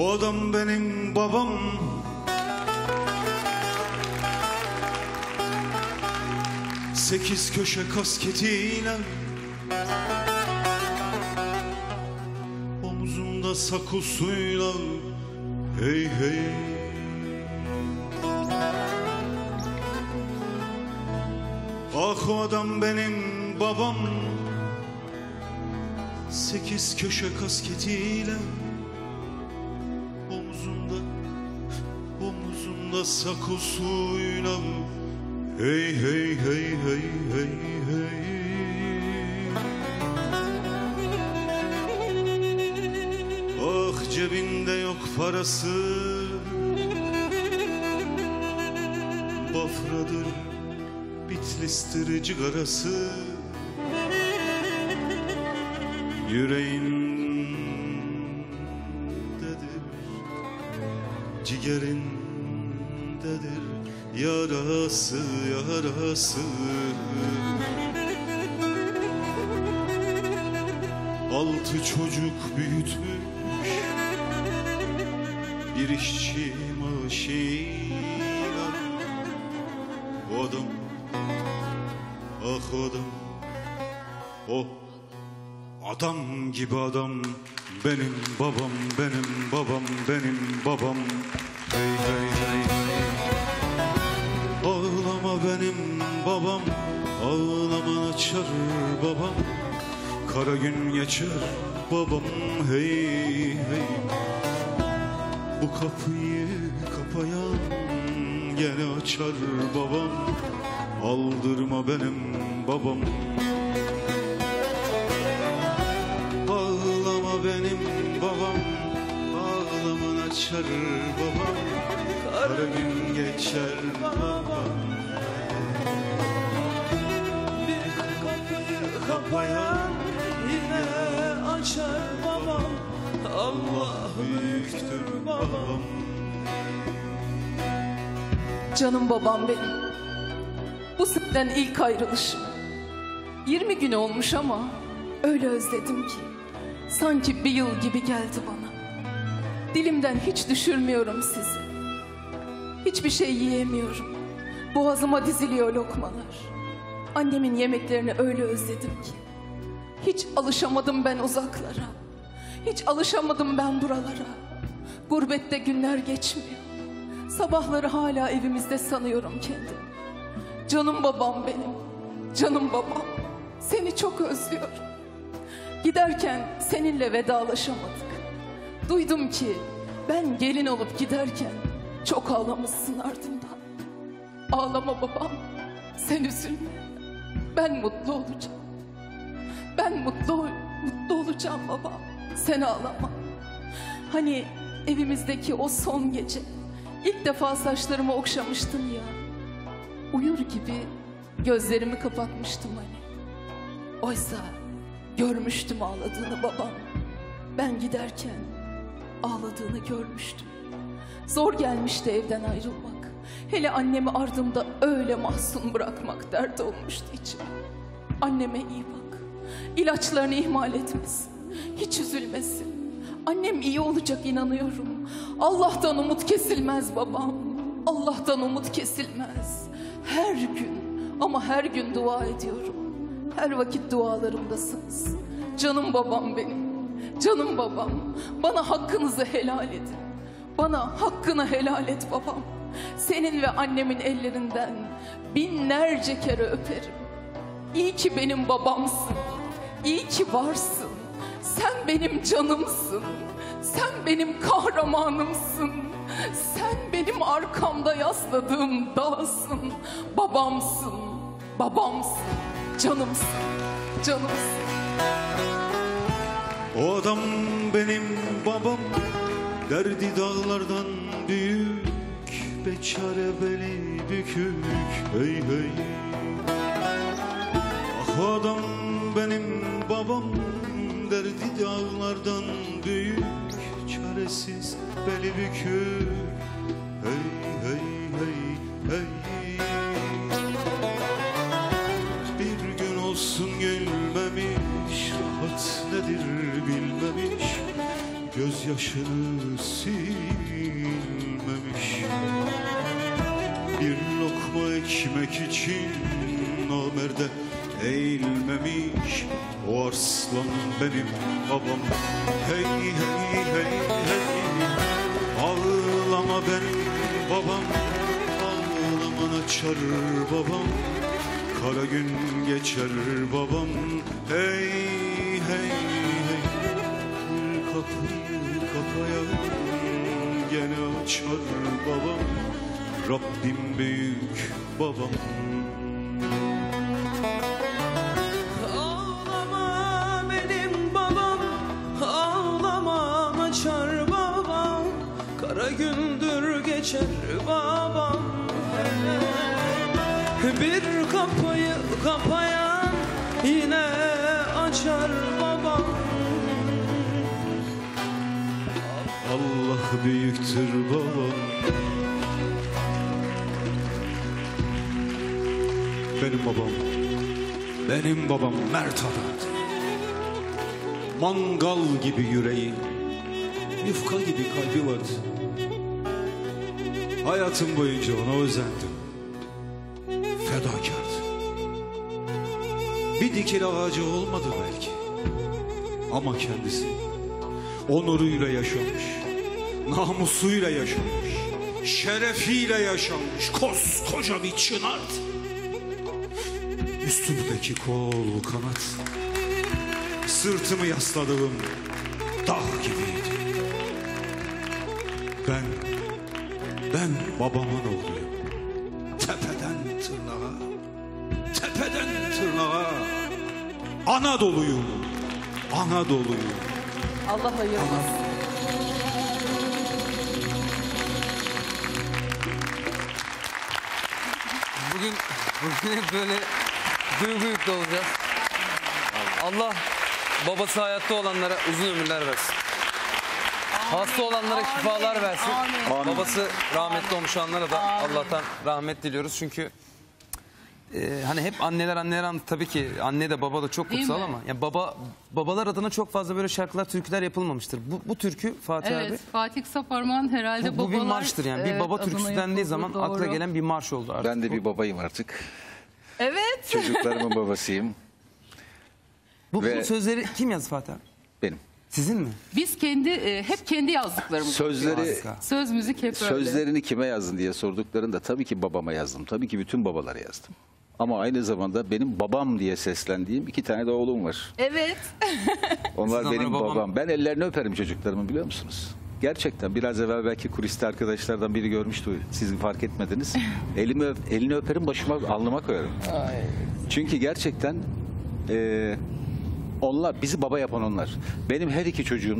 O adam benim babam. Sekiz köşe kasketiyle Omuzunda sakusuyla Hey hey. Ah o adam benim babam. Sekiz köşe kasketiyle Omuzunda Omuzunda sakusuyla Hey hey hey hey hey hey. Ah cebinde yok parası. Bafradır Bitlis'tir cigarası. Yüreğindedir Cigerindedir Yarası yarası. Altı çocuk büyütmüş Bir işçi maaşıyla adam Ah adam O Adam gibi adam benim babam benim babam benim babam. Hey hey hey Ağlama benim babam ağlaman açar babam. Kara gün geçer babam hey hey. Bu kapıyı kapayan gene açar babam. Aldırma benim babam açar babam Kara gün geçer babam Bir kapıyı kapayan yine açar babam Allah büyüktür babam Canım babam benim. Bu senden ilk ayrılışım. 20 gün olmuş ama öyle özledim ki. Sanki bir yıl gibi geldi bana. Dilimden hiç düşürmüyorum sizi. Hiçbir şey yiyemiyorum. Boğazıma diziliyor lokmalar. Annemin yemeklerini öyle özledim ki. Hiç alışamadım ben uzaklara. Hiç alışamadım ben buralara. Gurbette günler geçmiyor. Sabahları hala evimizde sanıyorum kendimi. Canım babam benim. Canım babam. Seni çok özlüyorum. Giderken seninle vedalaşamadık. Duydum ki ben gelin olup giderken çok ağlamışsın ardından. Ağlama babam. Sen üzülme. Ben mutlu olacağım. Ben mutlu mutlu olacağım baba. Sen ağlama. Hani evimizdeki o son gece ilk defa saçlarımı okşamıştın ya. Uyur gibi gözlerimi kapatmıştım hani. Oysa görmüştüm ağladığını babam. Ben giderken ağladığını görmüştüm. Zor gelmişti evden ayrılmak. Hele annemi ardımda öyle mahzun bırakmak dert olmuştu içime. Anneme iyi bak. İlaçlarını ihmal etmesin. Hiç üzülmesin. Annem iyi olacak inanıyorum. Allah'tan umut kesilmez babam. Allah'tan umut kesilmez. Her gün ama her gün dua ediyorum. Her vakit dualarımdasınız. Canım babam benim. Canım babam. Bana hakkınızı helal edin. Bana hakkını helal et babam. Senin ve annemin ellerinden binlerce kere öperim. İyi ki benim babamsın. İyi ki varsın. Sen benim canımsın. Sen benim kahramanımsın. Sen benim arkamda yasladığım dağsın. Babamsın. Babamsın. Canımsın. Canımsın. O adam benim babam Derdi dağlardan büyük Beçare beli bükük Hey hey. Ah o adam benim babam Derdi dağlardan büyük Çaresiz beli bükük yaşını silmemiş. Bir lokma ekmek için namerde eğilmemiş. O arslan benim babam. Hey hey hey hey. Ağlama benim babam. Ağlaman açar babam. Kara gün geçer babam. Hey hey hey. Kapıyı kapaya Gene açar babam. Rabbim büyük babam. Ağlama benim babam. Ağlama açar babam. Kara gündür geçer babam. Bir kapıyı kapayan Allah büyüktür babam Benim babam Benim babam mert adamdı Mangal gibi yüreği Yufka gibi kalbi vardı Hayatım boyunca ona özendim. Fedakardı Bir dikil ağacı olmadı belki. Ama kendisi onuruyla yaşamış, namusuyla yaşamış, şerefiyle yaşamış koskoca bir çınardı. Üstümdeki kol kanat, sırtımı yasladığım dağ gibiydi. Ben, ben babamın oğluyum. Tepeden tırnağa, tepeden tırnağa, Anadolu'yum, Anadolu'yum. Allah ayırmasın. Bugün bugün hep böyle duygu yüklü olacağız. Allah babası hayatta olanlara uzun ömürler versin. Hasta olanlara şifalar versin. Babası rahmetli olmuş olanlara da Allah'tan rahmet diliyoruz. Çünkü e, hani hep anneler anneler an tabii ki anne de baba da çok Değil kutsal mi? ama ya baba babalar adına çok fazla böyle şarkılar türküler yapılmamıştır. Bu, bu türkü Fatih abi Evet, Fatih Saparman herhalde bu, bu bir babalar, marştır yani. Bir evet, baba adına türküsü dendiği zaman doğru. akla gelen bir marş oldu artık. Ben de bu. bir babayım artık. Evet. Çocuklarımın babasıyım. Bu, Ve- bu sözleri kim yazdı Fatih abi? Benim. Sizin mi? Biz kendi e, hep kendi yazdıklarımız. Sözleri Harika. Söz müzik hep öyle. sözlerini kime yazdın diye sorduklarında tabii ki babama yazdım. Tabii ki bütün babalara yazdım. Ama aynı zamanda benim babam diye seslendiğim iki tane de oğlum var. Evet. Onlar Siz benim babam- babam. Ben ellerini öperim çocuklarımın biliyor musunuz? Gerçekten biraz evvel belki kuliste arkadaşlardan biri görmüştü. Siz fark etmediniz. Elimi öp- elini öperim başıma alnıma koyarım. Çünkü gerçekten e, onlar bizi baba yapan onlar. Benim her iki çocuğum